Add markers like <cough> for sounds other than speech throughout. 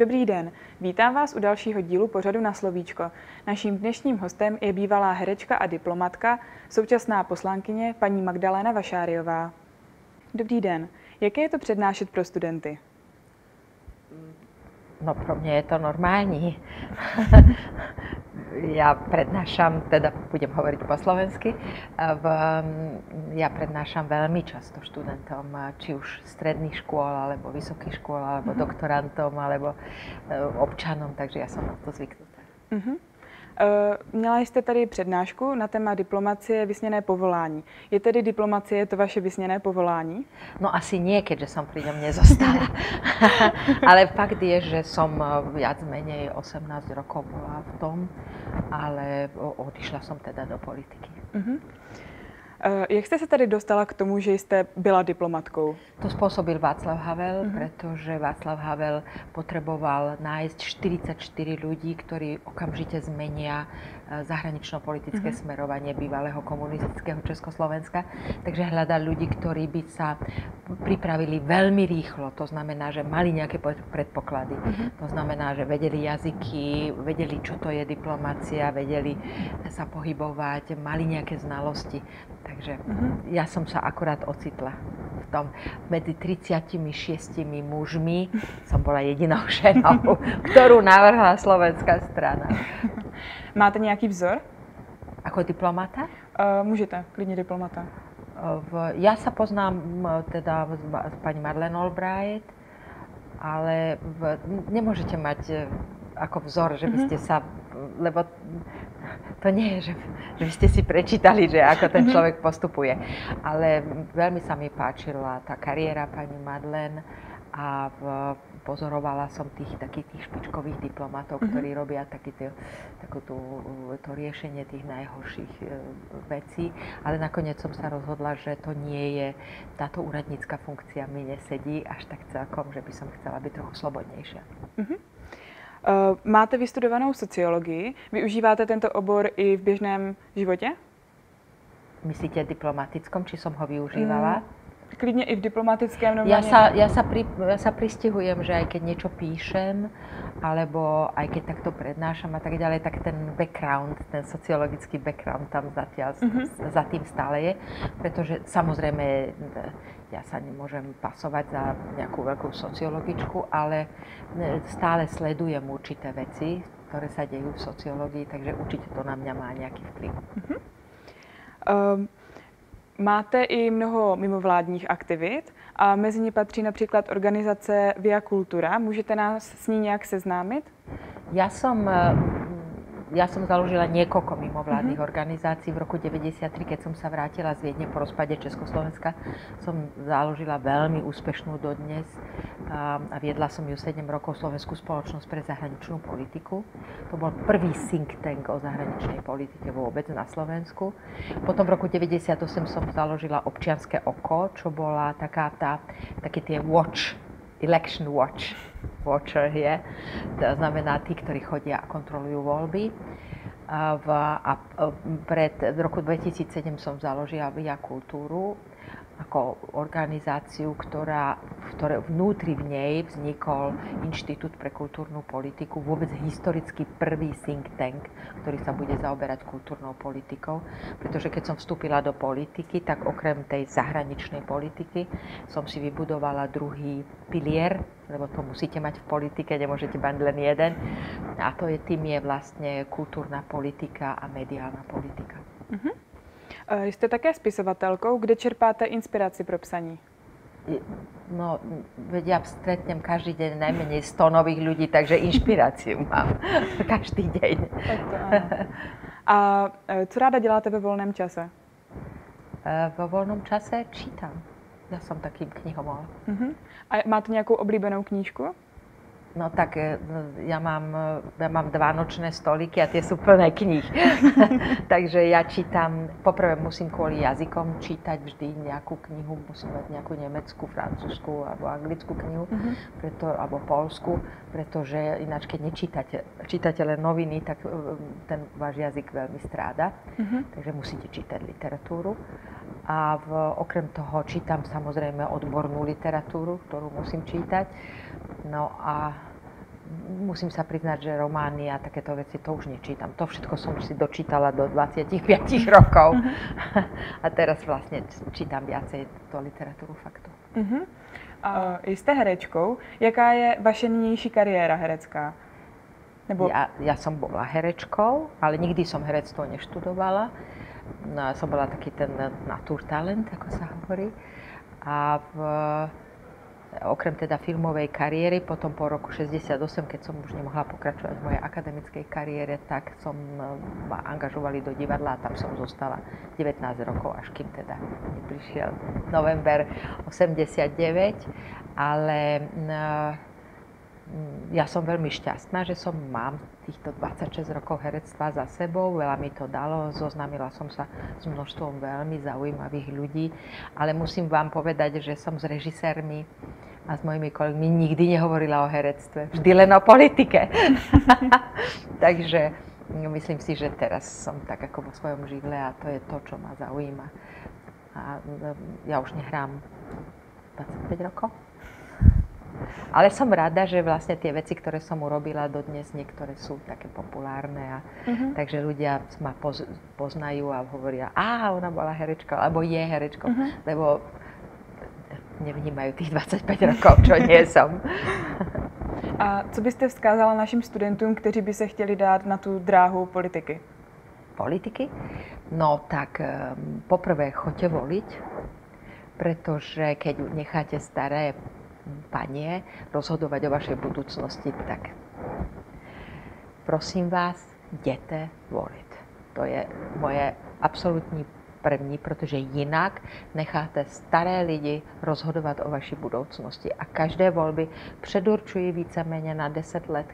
Dobrý den, vítám vás u dalšího dílu pořadu na Slovíčko. Naším dnešním hostem je bývalá herečka a diplomatka, současná poslankyně paní Magdalena Vašáriová. Dobrý den, jaké je to přednášet pro studenty? No pro mňa je to normální. <laughs> ja prednášam, teda budem hovoriť po slovensky, v, ja prednášam veľmi často študentom, či už stredných škôl, alebo vysokých škôl, alebo mm-hmm. doktorantom, alebo e, občanom, takže ja som na to zvyknutá. Mm-hmm. Měla jste tady přednášku na téma diplomacie vysněné povolání. Je tedy diplomacie to vaše vysněné povolání? No asi nie, keďže som pri ňom nezostala. <laughs> ale fakt je, že som e, viac menej 18 rokov bola v tom, ale odišla som teda do politiky. Uh-huh. Jak jste se tady dostala k tomu, že jste byla diplomatkou? To spôsobil Václav Havel, uh-huh. pretože Václav Havel potreboval nájsť 44 ľudí, ktorí okamžite zmenia e, zahranično-politické uh-huh. smerovanie bývalého komunistického Československa. Takže hľadal ľudí, ktorí by sa pripravili veľmi rýchlo. To znamená, že mali nejaké predpoklady. Uh-huh. To znamená, že vedeli jazyky, vedeli, čo to je diplomácia, vedeli sa pohybovať, mali nejaké znalosti. Takže uh-huh. ja som sa akurát ocitla v tom. Medzi 36 mužmi som bola jedinou <laughs> ženou, ktorú navrhla slovenská strana. Máte nejaký vzor? Ako diplomata? Uh, môžete, klidne diplomata. V, ja sa poznám teda s, s pani Marlene Albright, ale v, nemôžete mať ako vzor, že by ste sa, lebo to nie je, že, že by ste si prečítali, že ako ten mhm. človek postupuje. Ale veľmi sa mi páčila tá kariéra pani Madlen a v, pozorovala som tých takých tých špičkových diplomatov, mm-hmm. ktorí robia taký tý, takú tú, to riešenie tých najhorších e, vecí. Ale nakoniec som sa rozhodla, že to nie je, táto úradnícka funkcia mi nesedí až tak celkom, že by som chcela byť trochu slobodnejšia. Mm-hmm. Uh, máte vystudovanou sociologii, využíváte tento obor i v běžném životě? Myslíte diplomatickom, či som ho využívala? Mm, klidne i v diplomatickém normálne. Ja sa, ja, sa pri, ja sa pristihujem, že aj keď niečo píšem, alebo aj keď takto prednášam a tak ďalej, tak ten background, ten sociologický background tam zatiaľ, mm-hmm. za tým stále je. Pretože samozrejme ja sa nemôžem pasovať za nejakú veľkú sociologičku, ale e, stále sledujem určité veci, ktoré sa dejú v sociológii, takže určite to na mňa má nejaký vplyv. Uh-huh. Um, máte i mnoho mimovládních aktivit a mezi ně patří například organizace Via Cultura. Můžete nás s ní nějak seznámit? Ja som e, ja som založila niekoľko mimovládnych mm-hmm. organizácií. V roku 1993, keď som sa vrátila z Viedne po rozpade Československa, som založila veľmi úspešnú dodnes a, viedla som ju 7 rokov Slovenskú spoločnosť pre zahraničnú politiku. To bol prvý think tank o zahraničnej politike vôbec na Slovensku. Potom v roku 98 som založila Občianske oko, čo bola taká tá, také tie watch election watch, watcher je, to znamená tí, ktorí chodia a kontrolujú voľby. A, v, a pred, v roku 2007 som založila Via Kultúru, ako organizáciu, ktorá, ktoré vnútri v nej vznikol Inštitút pre kultúrnu politiku, vôbec historicky prvý think tank, ktorý sa bude zaoberať kultúrnou politikou. Pretože keď som vstúpila do politiky, tak okrem tej zahraničnej politiky som si vybudovala druhý pilier, lebo to musíte mať v politike, nemôžete mať len jeden. A to je, tým je vlastne kultúrna politika a mediálna politika. Uh-huh. Jste také spisovatelkou. Kde čerpáte inspiraci pro psaní? No, veď ja stretnem každý deň najmenej 100 nových ľudí, takže inšpiráciu <laughs> mám každý deň. A e, co ráda děláte ve volném čase? E, vo voľnom čase čítam. Ja som takým knihomol. Uh-huh. A máte nejakú oblíbenou knížku? No tak e, ja mám, ja mám dva nočné stoliky a tie sú plné kníh. <laughs> Takže ja čítam, poprvé musím kvôli jazykom čítať vždy nejakú knihu, musím mať nejakú nemeckú, francúzsku alebo anglickú knihu, uh-huh. preto, alebo polsku, pretože ináč keď nečítate čítate len noviny, tak e, ten váš jazyk veľmi stráda. Uh-huh. Takže musíte čítať literatúru. A v, okrem toho čítam samozrejme odbornú literatúru, ktorú musím čítať. No a musím sa priznať, že romány a takéto veci to už nečítam. To všetko som si dočítala do 25 <laughs> rokov. Uh-huh. A teraz vlastne čítam viacej to literatúru faktu. Uh-huh. A jste herečkou. Jaká je vaše nynější kariéra herecká? Nebo... Ja, ja som bola herečkou, ale nikdy som herectvo neštudovala. No, som bola taký ten naturtalent, ako sa hovorí. A v, okrem teda filmovej kariéry, potom po roku 68, keď som už nemohla pokračovať v mojej akademickej kariére, tak som ma angažovali do divadla a tam som zostala 19 rokov, až kým teda neprišiel november 89. Ale ja som veľmi šťastná, že som mám týchto 26 rokov herectva za sebou, veľa mi to dalo, zoznámila som sa s množstvom veľmi zaujímavých ľudí, ale musím vám povedať, že som s režisérmi a s mojimi kolegmi nikdy nehovorila o herectve, vždy len o politike. <laughs> Takže myslím si, že teraz som tak ako vo svojom živle a to je to, čo ma zaujíma. A ja už nehrám 25 rokov. Ale som rada, že vlastne tie veci, ktoré som urobila dodnes, niektoré sú také populárne a uh-huh. takže ľudia ma poz, poznajú a hovoria, a ona bola herečka, alebo je herečkou, uh-huh. lebo nevnímajú tých 25 rokov, čo nie som. A co byste vzkázala našim studentům, kteří by se chtěli dát na tu dráhu politiky? Politiky? No tak um, poprvé choďte voliť, pretože keď necháte staré panie rozhodovať o vašej budúcnosti, tak prosím vás, idete voliť. To je moje absolútní první, protože jinak necháte staré lidi rozhodovat o vaší budoucnosti. A každé volby předurčují víceméně na 10 let,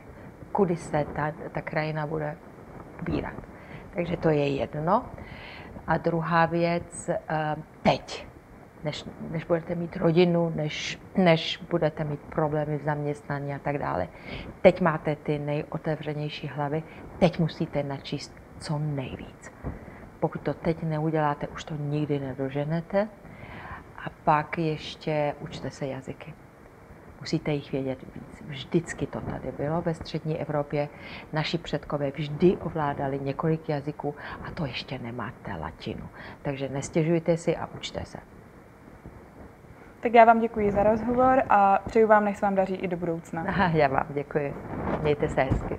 kudy se ta, ta krajina bude ubírat. Takže to je jedno. A druhá věc, eh, teď než, než budete mít rodinu, než, než budete mít problémy v zaměstnání a tak dále. Teď máte ty nejotevřenější hlavy, teď musíte načíst co nejvíc. Pokud to teď neuděláte, už to nikdy nedoženete. A pak ještě učte se jazyky. Musíte jich vědět víc. Vždycky to tady bylo ve střední Evropě. Naši předkové vždy ovládali několik jazyků a to ještě nemáte latinu. Takže nestěžujte si a učte se. Tak já vám děkuji za rozhovor a přeju vám, nech se vám daří i do budoucna. Aha, já vám děkuji. Mějte se hezky.